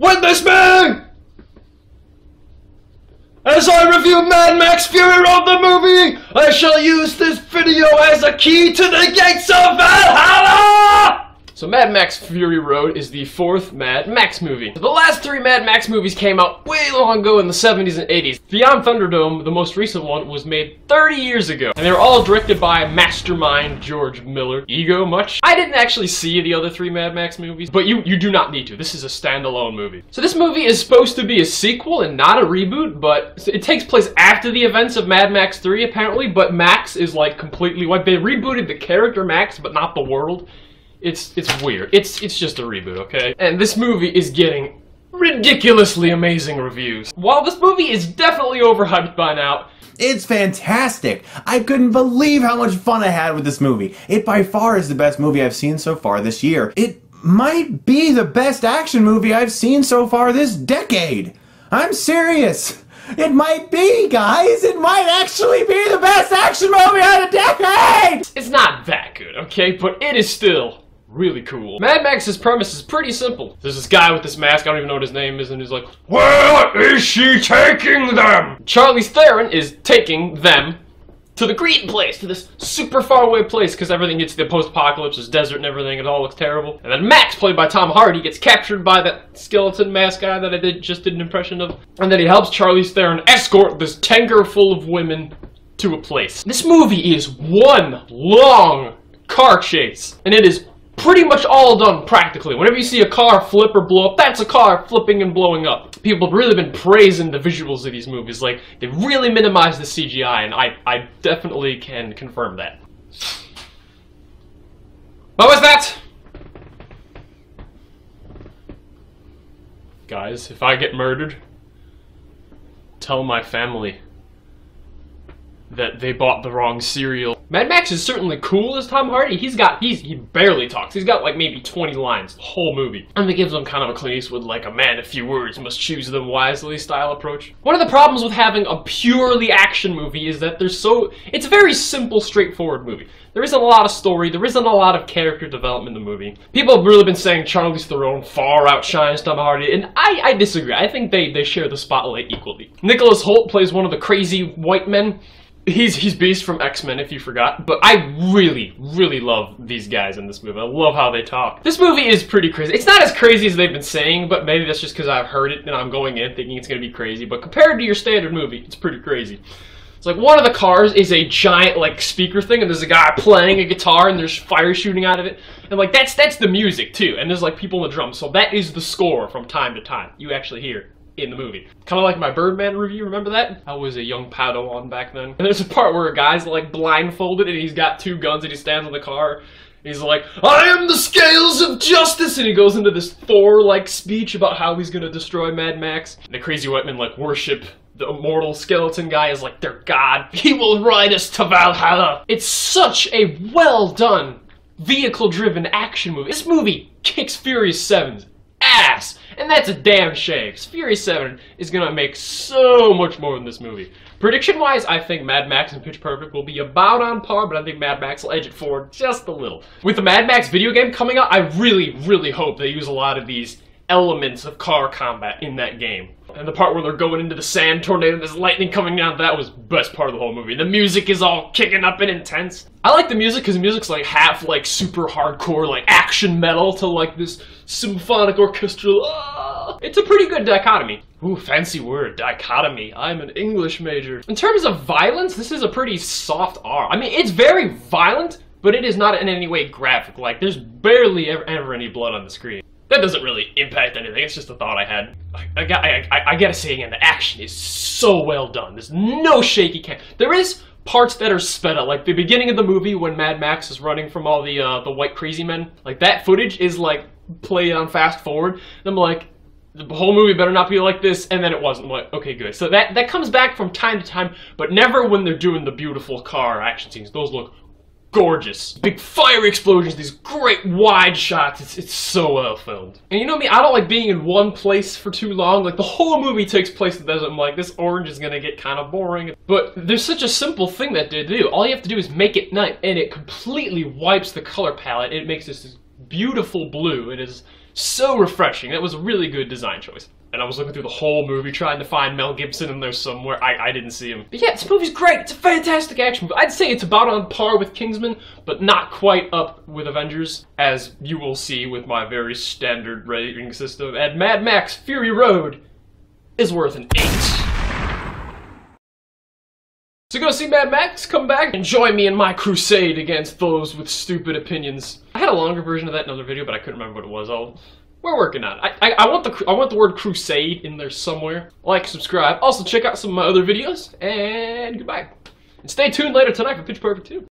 Witness me! As I review Mad Max Fury Road the movie, I shall use this video as a key to the gates of Valhalla! So Mad Max Fury Road is the fourth Mad Max movie. The last three Mad Max movies came out way long ago in the 70s and 80s. Beyond Thunderdome, the most recent one, was made 30 years ago. And they were all directed by mastermind George Miller. Ego much? I didn't actually see the other three Mad Max movies, but you, you do not need to. This is a standalone movie. So this movie is supposed to be a sequel and not a reboot, but it takes place after the events of Mad Max 3 apparently, but Max is like completely like they rebooted the character Max, but not the world. It's it's weird. It's it's just a reboot, okay? And this movie is getting ridiculously amazing reviews. While this movie is definitely overhyped by now, It's fantastic. I couldn't believe how much fun I had with this movie. It by far is the best movie I've seen so far this year. It might be the best action movie I've seen so far this decade. I'm serious. It might be, guys. It might actually be the best action movie of the decade. it's not that good, okay? But it is still really cool. Mad Max's premise is pretty simple. There's this guy with this mask, I don't even know what his name is, and he's like, Where is she taking them? Charlize Theron is taking them to the green place, to this super far away place, because everything gets the post-apocalypse, there's desert and everything, it all looks terrible. And then Max, played by Tom Hardy, gets captured by that skeleton mask guy that I did just did an impression of. And then he helps Charlize Theron escort this tanker full of women to a place. This movie is one long car chase, and it is pretty much all done practically. Whenever you see a car flip or blow up, that's a car flipping and blowing up. People have really been praising the visuals of these movies. Like, they really minimize the CGI, and I, I definitely can confirm that. What was that? Guys, if I get murdered, tell my family that they bought the wrong cereal. Mad Max is certainly cool as Tom Hardy. He's got, he's, he barely talks. He's got like maybe 20 lines the whole movie. And it gives him kind of a Clint Eastwood, like a man of few words must choose them wisely style approach. One of the problems with having a purely action movie is that there's so, it's a very simple, straightforward movie. There isn't a lot of story, there isn't a lot of character development in the movie. People have really been saying Charlize Theron far outshines Tom Hardy, and I, I disagree. I think they, they share the spotlight equally. Nicholas Hoult plays one of the crazy white men He's he's Beast from X Men, if you forgot. But I really, really love these guys in this movie. I love how they talk. This movie is pretty crazy. It's not as crazy as they've been saying, but maybe that's just because I've heard it and I'm going in thinking it's gonna be crazy. But compared to your standard movie, it's pretty crazy. It's like one of the cars is a giant like speaker thing, and there's a guy playing a guitar, and there's fire shooting out of it, and like that's that's the music too, and there's like people in the drums, so that is the score from time to time. You actually hear. In the movie. Kind of like my Birdman review, remember that? I was a young Padawan back then. And there's a part where a guy's like blindfolded and he's got two guns and he stands on the car. He's like, I am the scales of justice! And he goes into this Thor-like speech about how he's gonna destroy Mad Max. And the crazy white men like worship the immortal skeleton guy is like their god. He will ride us to Valhalla. It's such a well done vehicle-driven action movie. This movie kicks Furious 7's ass. And that's a damn shame. Furious 7 is gonna make so much more than this movie. Prediction-wise, I think Mad Max and Pitch Perfect will be about on par, but I think Mad Max will edge it forward just a little. With the Mad Max video game coming out, I really, really hope they use a lot of these elements of car combat in that game. And the part where they're going into the sand tornado and there's lightning coming down, that was best part of the whole movie. The music is all kicking up and intense. I like the music because the music's like half like super hardcore like action metal to like this symphonic orchestral. Ah! It's a pretty good dichotomy. Ooh, fancy word, dichotomy. I'm an English major. In terms of violence, this is a pretty soft R. I mean, it's very violent, but it is not in any way graphic. Like, there's barely ever, ever any blood on the screen. That doesn't really impact anything. It's just a thought I had. I, I, I, I gotta say again, the action is so well done. There's no shaky cam. There is parts that are sped up, like the beginning of the movie when Mad Max is running from all the uh, the white crazy men. Like that footage is like played on fast forward. And I'm like, the whole movie better not be like this, and then it wasn't. I'm like, okay, good. So that that comes back from time to time, but never when they're doing the beautiful car action scenes. Those look gorgeous. Big fire explosions, these great wide shots. It's, it's so well filmed. And you know me, I don't like being in one place for too long. Like the whole movie takes place in the desert. I'm like, this orange is gonna get kind of boring. But there's such a simple thing that they do. All you have to do is make it night, and it completely wipes the color palette. It makes this beautiful blue. It is So refreshing. That was a really good design choice. And I was looking through the whole movie trying to find Mel Gibson in there somewhere. I, I didn't see him. But yeah, this movie's great. It's a fantastic action movie. I'd say it's about on par with Kingsman, but not quite up with Avengers, as you will see with my very standard rating system. And Mad Max Fury Road is worth an 8. So go see Mad Max, come back, and join me in my crusade against those with stupid opinions. I had a longer version of that in another video, but I couldn't remember what it was. I'll, we're working on it. I, I, I, want the I want the word crusade in there somewhere. Like, subscribe. Also, check out some of my other videos, and goodbye. And stay tuned later tonight for Pitch Perfect 2.